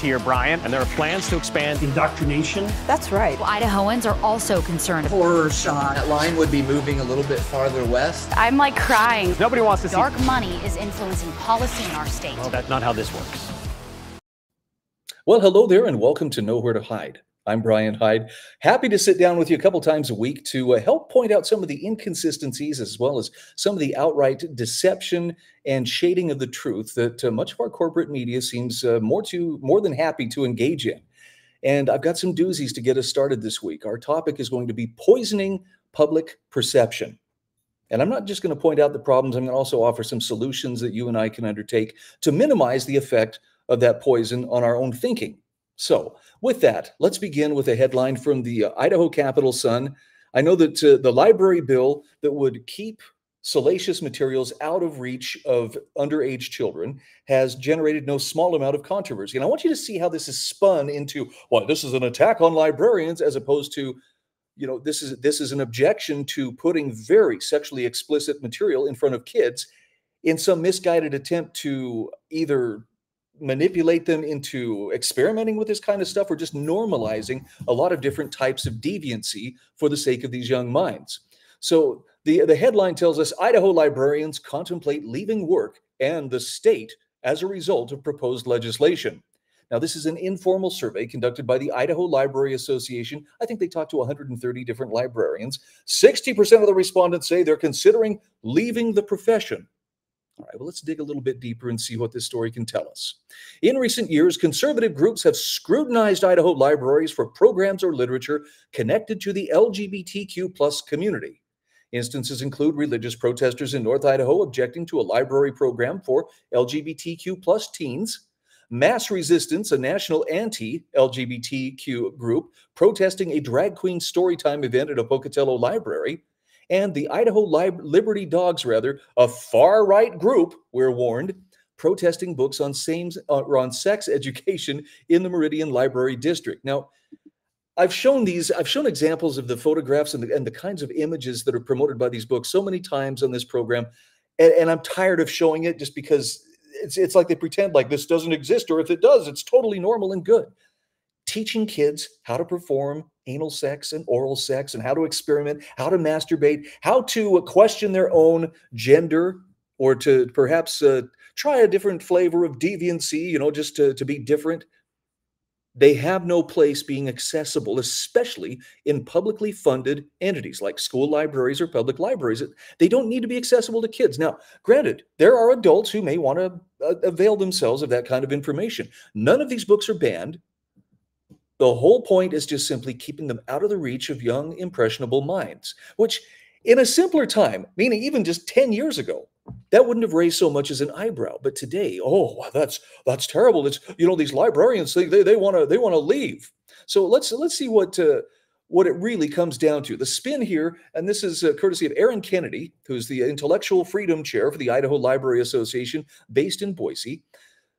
here, Brian, and there are plans to expand indoctrination. That's right. Well, Idahoans are also concerned. Horror shot. That line would be moving a little bit farther west. I'm like crying. Nobody wants to see. Dark see. money is influencing policy in our state. Well, that's not how this works. Well, hello there, and welcome to Nowhere to Hyde. I'm Brian Hyde. Happy to sit down with you a couple times a week to uh, help point out some of the inconsistencies as well as some of the outright deception and shading of the truth that uh, much of our corporate media seems uh, more to more than happy to engage in. And I've got some doozies to get us started this week. Our topic is going to be poisoning public perception. And I'm not just going to point out the problems, I'm going to also offer some solutions that you and I can undertake to minimize the effect of that poison on our own thinking. So, with that, let's begin with a headline from the uh, Idaho Capital Sun. I know that uh, the library bill that would keep salacious materials out of reach of underage children has generated no small amount of controversy. And I want you to see how this is spun into, well, this is an attack on librarians as opposed to you know this is this is an objection to putting very sexually explicit material in front of kids in some misguided attempt to either manipulate them into experimenting with this kind of stuff or just normalizing a lot of different types of deviancy for the sake of these young minds. So the, the headline tells us Idaho librarians contemplate leaving work and the state as a result of proposed legislation. Now, this is an informal survey conducted by the Idaho Library Association. I think they talked to 130 different librarians. 60% of the respondents say they're considering leaving the profession. All right, well, let's dig a little bit deeper and see what this story can tell us. In recent years, conservative groups have scrutinized Idaho libraries for programs or literature connected to the LGBTQ plus community. Instances include religious protesters in North Idaho objecting to a library program for LGBTQ plus teens, Mass Resistance, a national anti-LGBTQ group protesting a drag queen storytime event at a Pocatello library, and the Idaho Lib- Liberty Dogs, rather, a far right group, we're warned, protesting books on same uh, on sex education in the Meridian Library District. Now, I've shown these, I've shown examples of the photographs and the, and the kinds of images that are promoted by these books so many times on this program, and, and I'm tired of showing it just because it's it's like they pretend like this doesn't exist, or if it does, it's totally normal and good. Teaching kids how to perform anal sex and oral sex and how to experiment, how to masturbate, how to question their own gender, or to perhaps uh, try a different flavor of deviancy, you know, just to, to be different. They have no place being accessible, especially in publicly funded entities like school libraries or public libraries. They don't need to be accessible to kids. Now, granted, there are adults who may want to uh, avail themselves of that kind of information. None of these books are banned. The whole point is just simply keeping them out of the reach of young, impressionable minds, which in a simpler time, meaning even just 10 years ago, that wouldn't have raised so much as an eyebrow. But today, oh, that's that's terrible. It's you know these librarians think they they want to they want to leave. So let's let's see what uh, what it really comes down to. The spin here, and this is uh, courtesy of Erin Kennedy, who's the intellectual freedom chair for the Idaho Library Association, based in Boise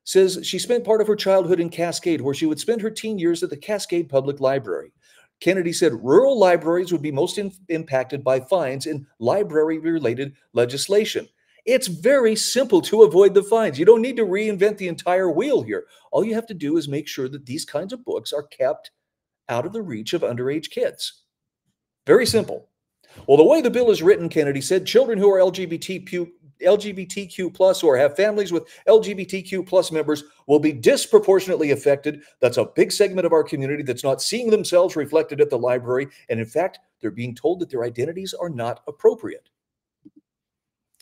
says she spent part of her childhood in Cascade, where she would spend her teen years at the Cascade Public Library. Kennedy said rural libraries would be most in, impacted by fines in library related legislation. It's very simple to avoid the fines. You don't need to reinvent the entire wheel here. All you have to do is make sure that these kinds of books are kept out of the reach of underage kids. Very simple. Well, the way the bill is written, Kennedy said, children who are LGBT LGBTQ plus or have families with LGBTQ plus members will be disproportionately affected. That's a big segment of our community that's not seeing themselves reflected at the library. And in fact, they're being told that their identities are not appropriate.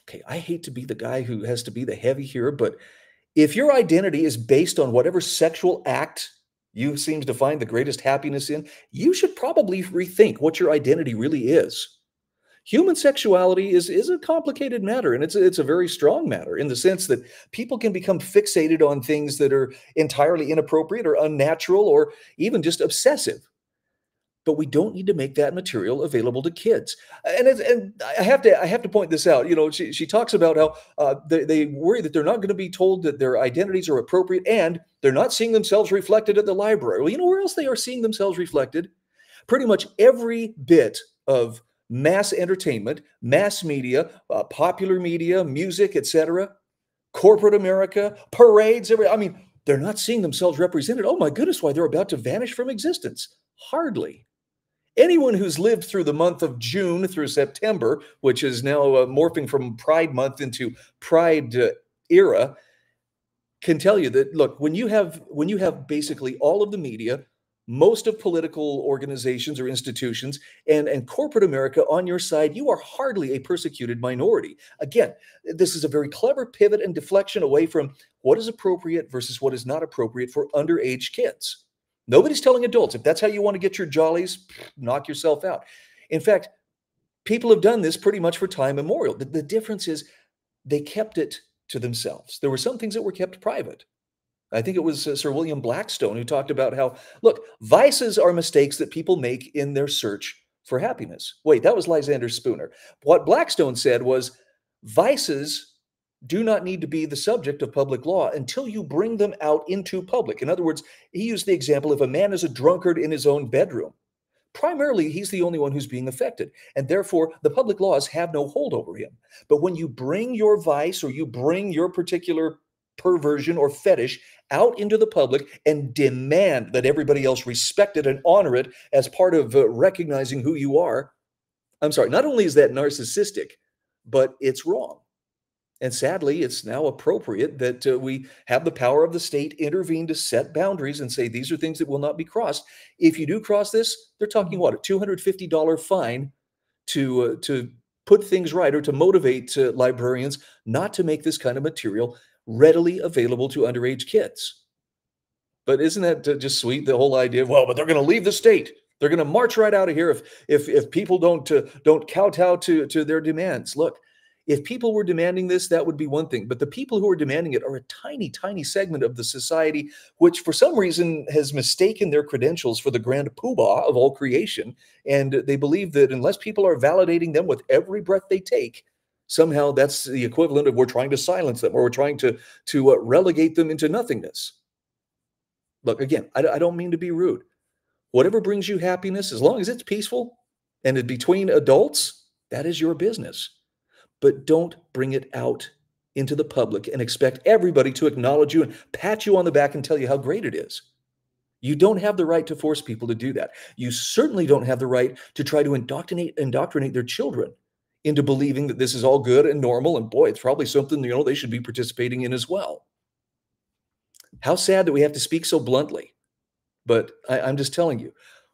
Okay, I hate to be the guy who has to be the heavy here, but if your identity is based on whatever sexual act you seem to find the greatest happiness in, you should probably rethink what your identity really is human sexuality is is a complicated matter and it's a, it's a very strong matter in the sense that people can become fixated on things that are entirely inappropriate or unnatural or even just obsessive. But we don't need to make that material available to kids. And and i have to i have to point this out. You know she, she talks about how uh, they, they worry that they're not going to be told that their identities are appropriate and they're not seeing themselves reflected at the library. Well you know where else they are seeing themselves reflected? Pretty much every bit of mass entertainment, mass media, uh, popular media, music, etc., corporate America, parades. Every, I mean, they're not seeing themselves represented. Oh my goodness, why they're about to vanish from existence. Hardly. Anyone who's lived through the month of June through September, which is now uh, morphing from Pride Month into Pride uh, era, can tell you that look when you have when you have basically all of the media most of political organizations or institutions and, and corporate America on your side, you are hardly a persecuted minority. Again, this is a very clever pivot and deflection away from what is appropriate versus what is not appropriate for underage kids. Nobody's telling adults if that's how you want to get your jollies, knock yourself out. In fact, people have done this pretty much for time immemorial. The, the difference is they kept it to themselves. There were some things that were kept private. I think it was uh, Sir William Blackstone who talked about how, look, vices are mistakes that people make in their search for happiness. Wait, that was Lysander Spooner. What Blackstone said was vices do not need to be the subject of public law until you bring them out into public. In other words, he used the example if a man is a drunkard in his own bedroom, primarily he's the only one who's being affected and therefore the public laws have no hold over him but when you bring your vice or you bring your particular perversion or fetish out into the public and demand that everybody else respect it and honor it as part of uh, recognizing who you are. I'm sorry, not only is that narcissistic, but it's wrong. And sadly, it's now appropriate that uh, we have the power of the state intervene to set boundaries and say these are things that will not be crossed. If you do cross this, they're talking what a $250 fine to uh, to put things right or to motivate uh, librarians not to make this kind of material readily available to underage kids. But isn't that just sweet? The whole idea of well, but they're going to leave the state. They're going to march right out of here if if if people don't uh, don't kowtow to to their demands. Look, if people were demanding this, that would be one thing. But the people who are demanding it are a tiny, tiny segment of the society, which for some reason has mistaken their credentials for the grand poobah of all creation. And they believe that unless people are validating them with every breath they take, somehow that's the equivalent of we're trying to silence them or we're trying to to uh, relegate them into nothingness. Look again I, I don't mean to be rude. Whatever brings you happiness as long as it's peaceful and it between adults that is your business. But don't bring it out into the public and expect everybody to acknowledge you and pat you on the back and tell you how great it is. You don't have the right to force people to do that. You certainly don't have the right to try to indoctrinate indoctrinate their children into believing that this is all good and normal and boy it's probably something you know they should be participating in as well how sad that we have to speak so bluntly but I, i'm just telling you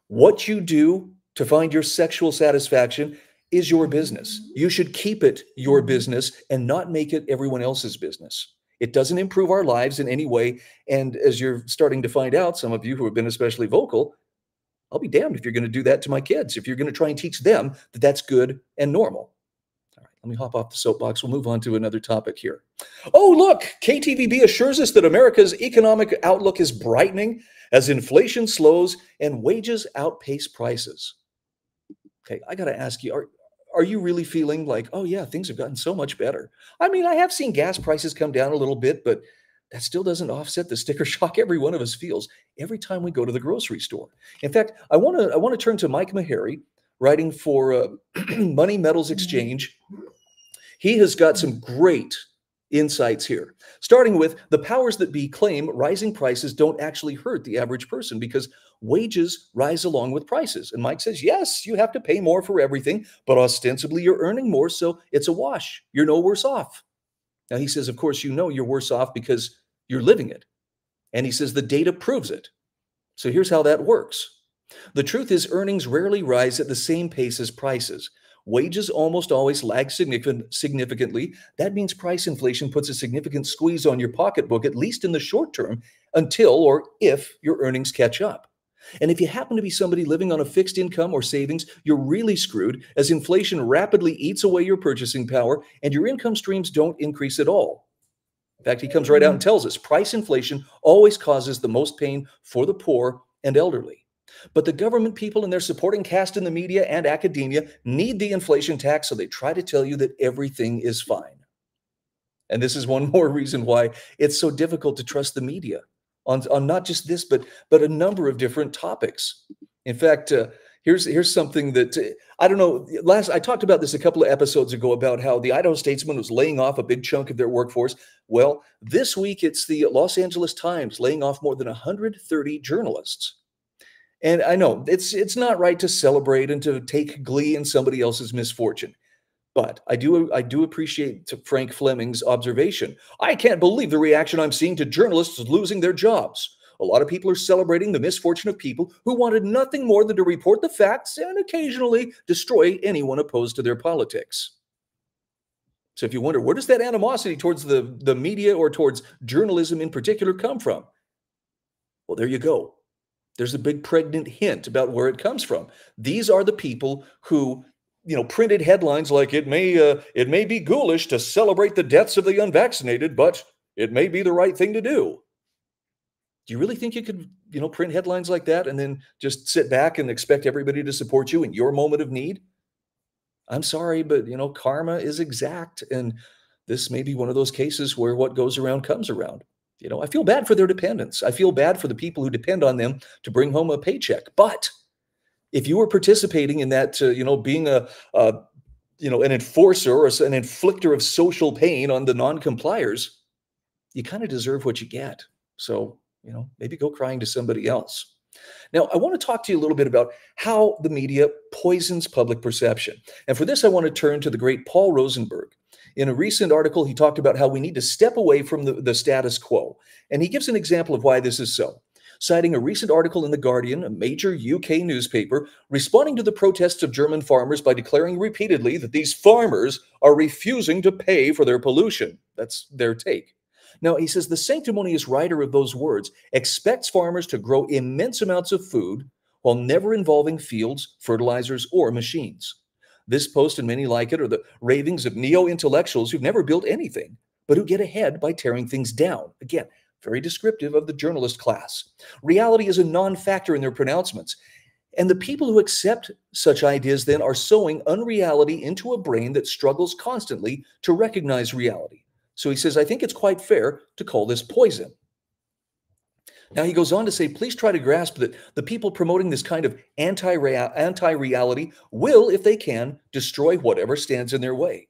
what you do to find your sexual satisfaction is your business you should keep it your business and not make it everyone else's business it doesn't improve our lives in any way and as you're starting to find out some of you who have been especially vocal I'll be damned if you're going to do that to my kids. If you're going to try and teach them that that's good and normal. Let me hop off the soapbox. We'll move on to another topic here. Oh, look, KTVB assures us that America's economic outlook is brightening as inflation slows and wages outpace prices. Okay, I got to ask you, are, are you really feeling like, oh, yeah, things have gotten so much better? I mean, I have seen gas prices come down a little bit, but that still doesn't offset the sticker shock every one of us feels every time we go to the grocery store. In fact, I want to I want to turn to Mike Maharrey, writing for uh, Money Metals Exchange he has got some great insights here, starting with the powers that be claim rising prices don't actually hurt the average person because wages rise along with prices. And Mike says, yes, you have to pay more for everything, but ostensibly you're earning more, so it's a wash. You're no worse off. Now, he says, of course, you know you're worse off because you're living it. And he says the data proves it. So here's how that works. The truth is, earnings rarely rise at the same pace as prices. Wages almost always lag significant, significantly. That means price inflation puts a significant squeeze on your pocketbook, at least in the short term, until or if your earnings catch up. And if you happen to be somebody living on a fixed income or savings, you're really screwed as inflation rapidly eats away your purchasing power and your income streams don't increase at all. In fact, he comes right out and mm. tells us price inflation always causes the most pain for the poor and elderly. But the government people and their supporting cast in the media and academia need the inflation tax, so they try to tell you that everything is fine. And this is one more reason why it's so difficult to trust the media on, on not just this, but, but a number of different topics. In fact, uh, here's here's something that uh, I don't know. Last I talked about this a couple of episodes ago about how the Idaho Statesman was laying off a big chunk of their workforce. Well, this week it's the Los Angeles Times laying off more than 130 journalists. And I know it's it's not right to celebrate and to take glee in somebody else's misfortune. But I do I do appreciate Frank Fleming's observation. I can't believe the reaction I'm seeing to journalists losing their jobs. A lot of people are celebrating the misfortune of people who wanted nothing more than to report the facts and occasionally destroy anyone opposed to their politics. So if you wonder, where does that animosity towards the, the media or towards journalism in particular come from? Well, there you go. There's a big pregnant hint about where it comes from. These are the people who, you know, printed headlines like it may uh, it may be ghoulish to celebrate the deaths of the unvaccinated, but it may be the right thing to do. Do you really think you could you know print headlines like that and then just sit back and expect everybody to support you in your moment of need? I'm sorry but you know karma is exact and this may be one of those cases where what goes around comes around you know i feel bad for their dependents i feel bad for the people who depend on them to bring home a paycheck but if you were participating in that uh, you know being a, a you know an enforcer or an inflictor of social pain on the non-compliers you kind of deserve what you get so you know, maybe go crying to somebody else. Now, I want to talk to you a little bit about how the media poisons public perception. And for this, I want to turn to the great Paul Rosenberg. In a recent article, he talked about how we need to step away from the, the status quo. And he gives an example of why this is so, citing a recent article in The Guardian, a major UK newspaper, responding to the protests of German farmers by declaring repeatedly that these farmers are refusing to pay for their pollution. That's their take. Now, he says the sanctimonious writer of those words expects farmers to grow immense amounts of food while never involving fields, fertilizers, or machines. This post and many like it are the ravings of neo intellectuals who've never built anything, but who get ahead by tearing things down. Again, very descriptive of the journalist class. Reality is a non factor in their pronouncements. And the people who accept such ideas then are sowing unreality into a brain that struggles constantly to recognize reality. So he says, I think it's quite fair to call this poison. Now he goes on to say, please try to grasp that the people promoting this kind of anti-reality will, if they can, destroy whatever stands in their way.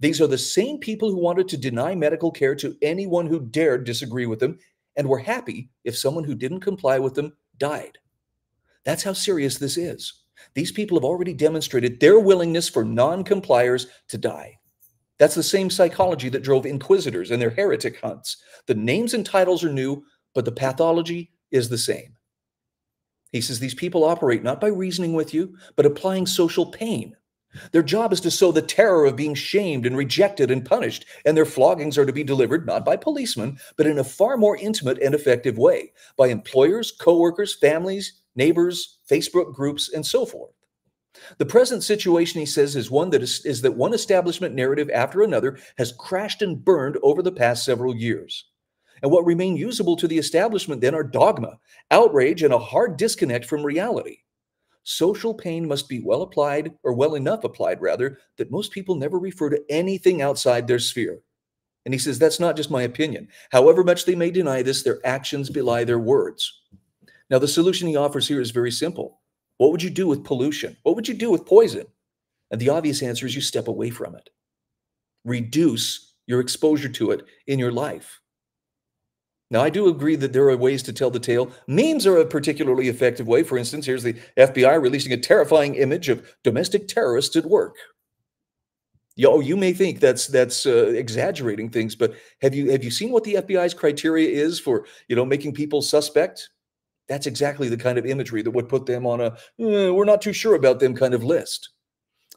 These are the same people who wanted to deny medical care to anyone who dared disagree with them and were happy if someone who didn't comply with them died. That's how serious this is. These people have already demonstrated their willingness for non-compliers to die. That's the same psychology that drove inquisitors and their heretic hunts. The names and titles are new, but the pathology is the same. He says these people operate not by reasoning with you, but applying social pain. Their job is to sow the terror of being shamed and rejected and punished, and their floggings are to be delivered not by policemen, but in a far more intimate and effective way by employers, coworkers, families, neighbors, Facebook groups, and so forth. The present situation, he says, is one that is, is that one establishment narrative after another has crashed and burned over the past several years. And what remain usable to the establishment then are dogma, outrage, and a hard disconnect from reality. Social pain must be well applied, or well enough applied, rather, that most people never refer to anything outside their sphere. And he says, that's not just my opinion. However much they may deny this, their actions belie their words. Now, the solution he offers here is very simple what would you do with pollution? What would you do with poison? And the obvious answer is you step away from it. Reduce your exposure to it in your life. Now, I do agree that there are ways to tell the tale. Memes are a particularly effective way. For instance, here's the FBI releasing a terrifying image of domestic terrorists at work. Yo, you may think that's that's uh, exaggerating things, but have you have you seen what the FBI's criteria is for you know making people suspect? That's exactly the kind of imagery that would put them on a eh, we're not too sure about them kind of list.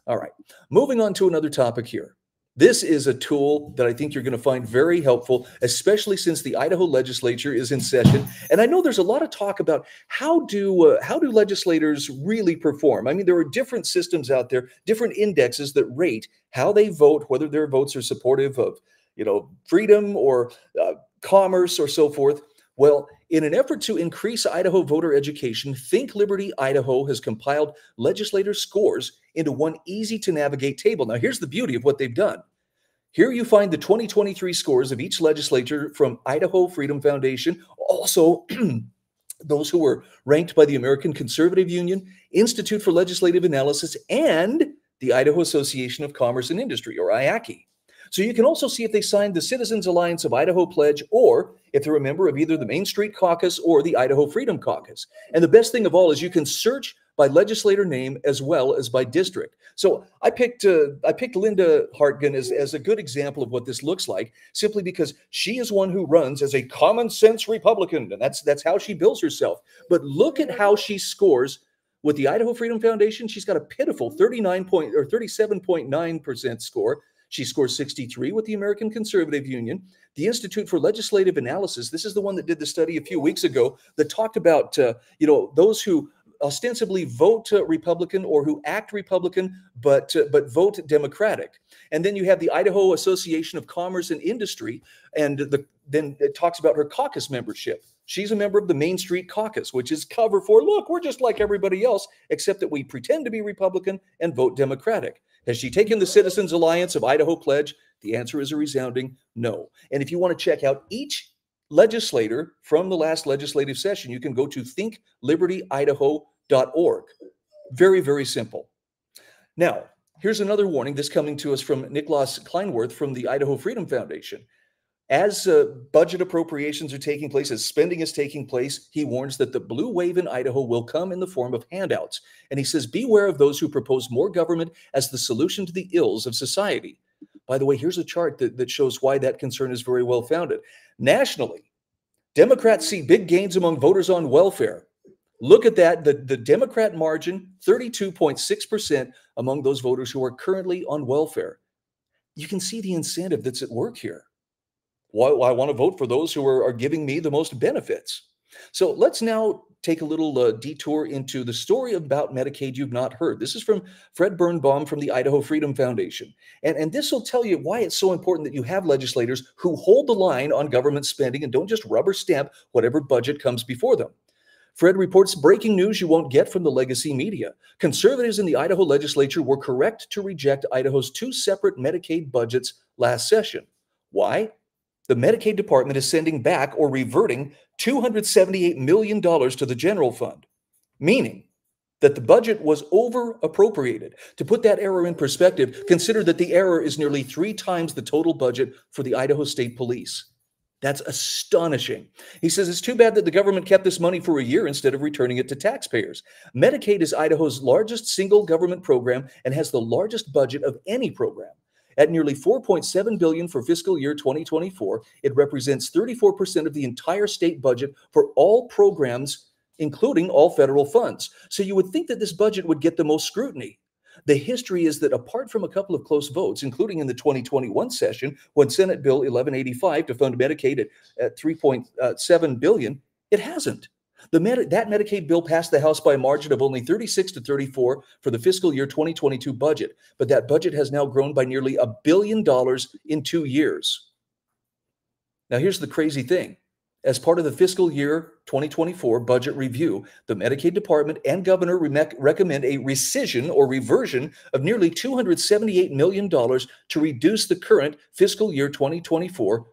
All right, moving on to another topic here. This is a tool that I think you're going to find very helpful, especially since the Idaho legislature is in session. And I know there's a lot of talk about how do uh, how do legislators really perform. I mean, there are different systems out there, different indexes that rate how they vote, whether their votes are supportive of you know freedom or uh, commerce or so forth. Well, in an effort to increase Idaho voter education, Think Liberty Idaho has compiled legislator scores into one easy to navigate table. Now, here's the beauty of what they've done. Here you find the 2023 scores of each legislature from Idaho Freedom Foundation. Also, those who were ranked by the American Conservative Union, Institute for Legislative Analysis, and the Idaho Association of Commerce and Industry, or IACI. So you can also see if they signed the Citizens Alliance of Idaho Pledge or if they're a member of either the Main Street Caucus or the Idaho Freedom Caucus. And the best thing of all is you can search by legislator name as well as by district. So I picked uh, I picked Linda Hartgen as, as a good example of what this looks like, simply because she is one who runs as a common sense Republican, and that's that's how she bills herself. But look at how she scores with the Idaho Freedom Foundation. She's got a pitiful 39 point or 37.9 percent score. She scores 63 with the American Conservative Union. The Institute for Legislative Analysis, this is the one that did the study a few weeks ago that talked about, uh, you know, those who ostensibly vote Republican or who act Republican but but vote Democratic. And then you have the Idaho Association of Commerce and Industry, and the, then it talks about her caucus membership. She's a member of the Main Street Caucus, which is cover for look, we're just like everybody else, except that we pretend to be Republican and vote Democratic. Has she taken the Citizens Alliance of Idaho pledge? The answer is a resounding no. And if you want to check out each legislator from the last legislative session, you can go to thinklibertyidaho.org. Very, very simple. Now, here's another warning. This coming to us from Niklas Kleinworth from the Idaho Freedom Foundation. As uh, budget appropriations are taking place, as spending is taking place, he warns that the blue wave in Idaho will come in the form of handouts. And he says, Beware of those who propose more government as the solution to the ills of society. By the way, here's a chart that, that shows why that concern is very well founded. Nationally, Democrats see big gains among voters on welfare. Look at that. The, the Democrat margin, 32.6% among those voters who are currently on welfare. You can see the incentive that's at work here. Why, I want to vote for those who are, are giving me the most benefits. So let's now take a little uh, detour into the story about Medicaid you've not heard. This is from Fred Birnbaum from the Idaho Freedom Foundation. And, and this will tell you why it's so important that you have legislators who hold the line on government spending and don't just rubber stamp whatever budget comes before them. Fred reports breaking news you won't get from the legacy media. Conservatives in the Idaho legislature were correct to reject Idaho's two separate Medicaid budgets last session. Why? The Medicaid department is sending back or reverting $278 million to the general fund, meaning that the budget was over appropriated. To put that error in perspective, consider that the error is nearly three times the total budget for the Idaho State Police. That's astonishing. He says it's too bad that the government kept this money for a year instead of returning it to taxpayers. Medicaid is Idaho's largest single government program and has the largest budget of any program. At nearly 4.7 billion for fiscal year 2024, it represents 34% of the entire state budget for all programs, including all federal funds. So you would think that this budget would get the most scrutiny. The history is that apart from a couple of close votes, including in the 2021 session when Senate Bill 1185 to fund Medicaid at, at 3.7 uh, billion, it hasn't. The that Medicaid bill passed the House by a margin of only 36 to 34 for the fiscal year 2022 budget, but that budget has now grown by nearly a billion dollars in two years. Now, here's the crazy thing. As part of the fiscal year 2024 budget review, the Medicaid Department and Governor re- recommend a rescission or reversion of nearly $278 million to reduce the current fiscal year 2024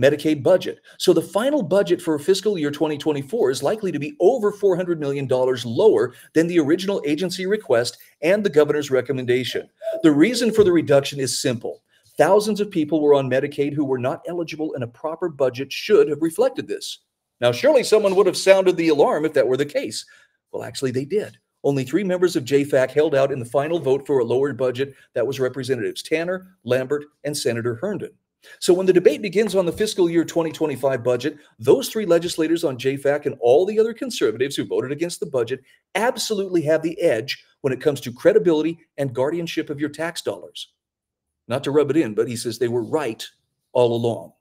Medicaid budget. So the final budget for fiscal year 2024 is likely to be over $400 million lower than the original agency request and the governor's recommendation. The reason for the reduction is simple. Thousands of people were on Medicaid who were not eligible, and a proper budget should have reflected this. Now, surely someone would have sounded the alarm if that were the case. Well, actually, they did. Only three members of JFAC held out in the final vote for a lowered budget. That was Representatives Tanner, Lambert, and Senator Herndon. So when the debate begins on the fiscal year 2025 budget, those three legislators on JFAC and all the other conservatives who voted against the budget absolutely have the edge when it comes to credibility and guardianship of your tax dollars. Not to rub it in, but he says they were right all along.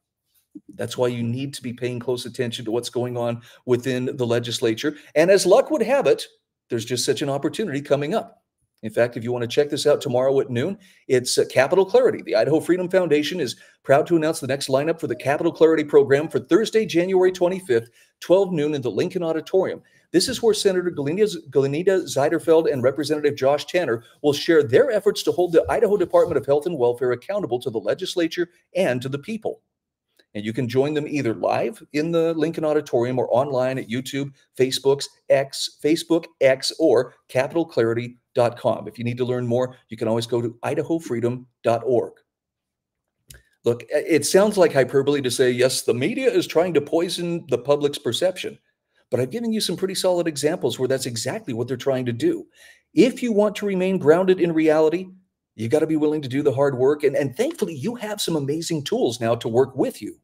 That's why you need to be paying close attention to what's going on within the legislature. And as luck would have it, there's just such an opportunity coming up. In fact, if you want to check this out tomorrow at noon, it's uh, Capital Clarity. The Idaho Freedom Foundation is proud to announce the next lineup for the Capital Clarity program for Thursday, January 25th, 12 noon in the Lincoln Auditorium. This is where Senator Glenneda Zuiderveld and Representative Josh Tanner will share their efforts to hold the Idaho Department of Health and Welfare accountable to the legislature and to the people. And you can join them either live in the Lincoln Auditorium or online at YouTube, Facebook's X, Facebook X, or capitalclarity.com. If you need to learn more, you can always go to idahofreedom.org. Look, it sounds like hyperbole to say, yes, the media is trying to poison the public's perception, but I've given you some pretty solid examples where that's exactly what they're trying to do. If you want to remain grounded in reality, you got to be willing to do the hard work. And, and thankfully, you have some amazing tools now to work with you.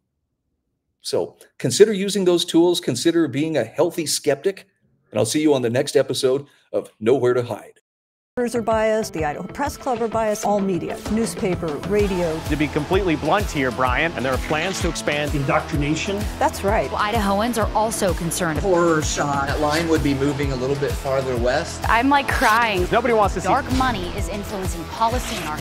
So consider using those tools, consider being a healthy skeptic, and I'll see you on the next episode of Nowhere to Hyde are biased, the Idaho Press Club are biased, all media, newspaper, radio. To be completely blunt here, Brian, and there are plans to expand indoctrination. That's right. Well, Idahoans are also concerned. Horror shot. That line would be moving a little bit farther west. I'm like crying. Nobody wants to Dark see money is influencing policy in our